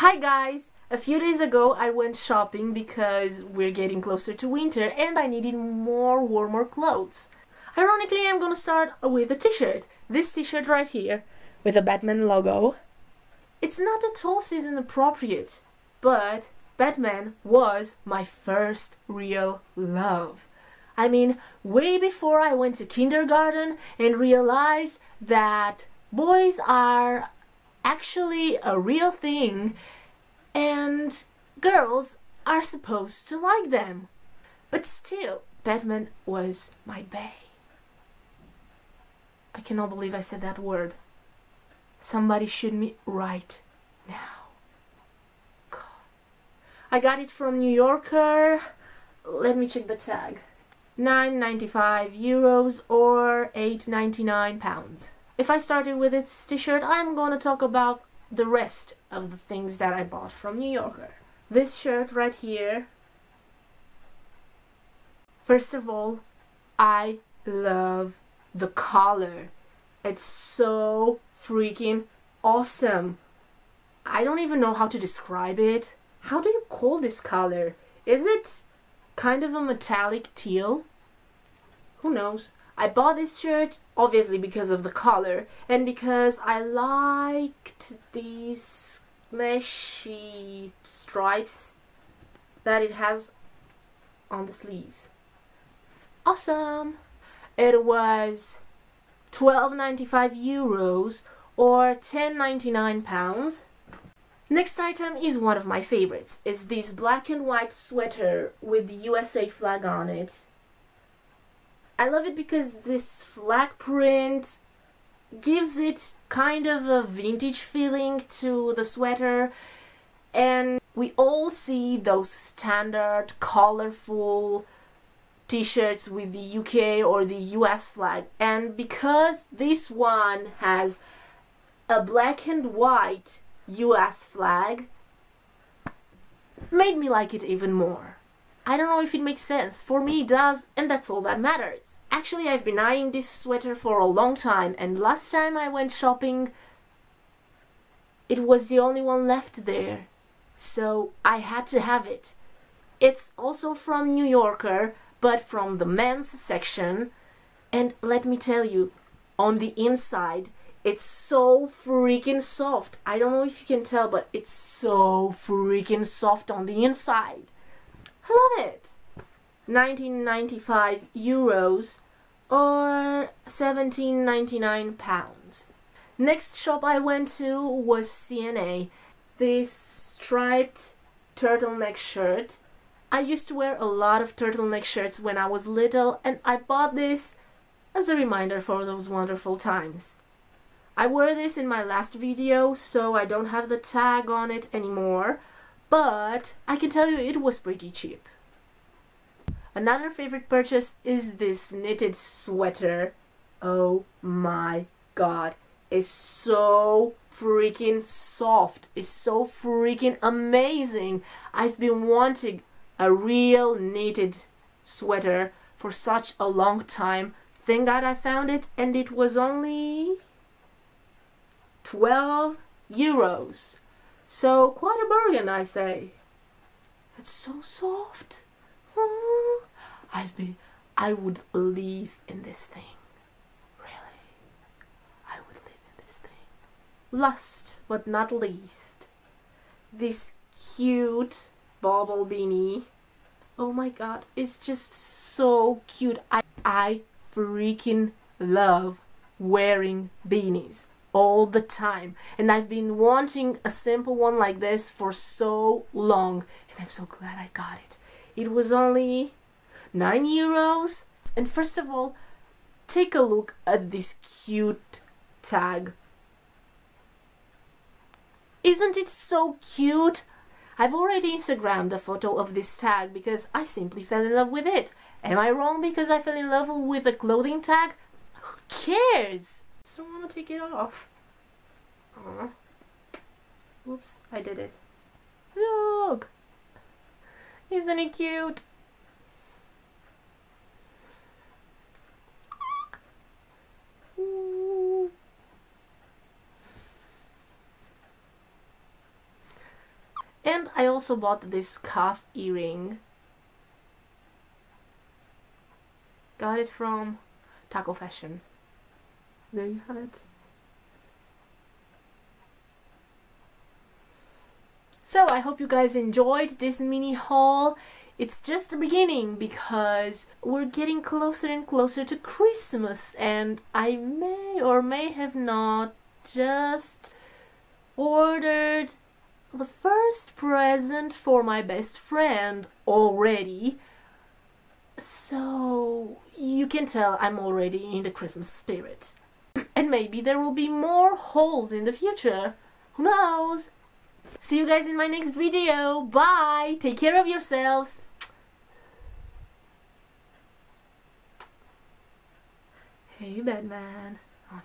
Hi guys! A few days ago I went shopping because we're getting closer to winter and I needed more warmer clothes. Ironically, I'm gonna start with a t-shirt. This t-shirt right here with a Batman logo. It's not at all season appropriate, but Batman was my first real love. I mean, way before I went to kindergarten and realized that boys are actually a real thing and girls are supposed to like them. But still, Batman was my bae. I cannot believe I said that word. Somebody shoot me right now. God. I got it from New Yorker. Let me check the tag. 9.95 euros or 8.99 pounds. If I started with this t-shirt, I'm gonna talk about the rest of the things that I bought from New Yorker. This shirt right here. First of all, I love the collar. It's so freaking awesome. I don't even know how to describe it. How do you call this color? Is it kind of a metallic teal? Who knows? I bought this shirt obviously because of the color and because I liked these fleshy stripes that it has on the sleeves. Awesome! It was 12.95 euros or 10.99 pounds. Next item is one of my favorites. It's this black and white sweater with the USA flag on it. I love it because this flag print gives it kind of a vintage feeling to the sweater and we all see those standard colorful t-shirts with the UK or the US flag and because this one has a black and white US flag made me like it even more. I don't know if it makes sense. For me it does and that's all that matters. Actually I've been eyeing this sweater for a long time and last time I went shopping it was the only one left there. So I had to have it. It's also from New Yorker but from the men's section and let me tell you on the inside it's so freaking soft. I don't know if you can tell, but it's so freaking soft on the inside. I love it. 1995 euros or 17.99 pounds. Next shop I went to was C&A. This striped turtleneck shirt. I used to wear a lot of turtleneck shirts when I was little and I bought this as a reminder for those wonderful times. I wore this in my last video, so I don't have the tag on it anymore, but I can tell you it was pretty cheap. Another favorite purchase is this knitted sweater. Oh my god. It's so freaking soft. It's so freaking amazing. I've been wanting a real knitted sweater for such a long time. Thank God I found it and it was only 12 euros. So quite a bargain, I say. It's so soft. I've been, I would live in this thing. Really. I would live in this thing. Last but not least, this cute bobble beanie. Oh my god, it's just so cute. I, I freaking love wearing beanies all the time and I've been wanting a simple one like this for so long and I'm so glad I got it. It was only 9 euros and first of all take a look at this cute tag. Isn't it so cute? I've already Instagrammed a photo of this tag because I simply fell in love with it. Am I wrong because I fell in love with a clothing tag? Who cares? just don't want to take it off. Aww. Oops, I did it. Look! Isn't it cute? And I also bought this cuff earring. Got it from Takko Fashion. There you have it. So I hope you guys enjoyed this mini haul. It's just the beginning because we're getting closer and closer to Christmas and I may or may have not just ordered the first present for my best friend already. So you can tell I'm already in the Christmas spirit. And maybe there will be more hauls in the future. Who knows? See you guys in my next video. Bye. Take care of yourselves. Hey, Batman. I'm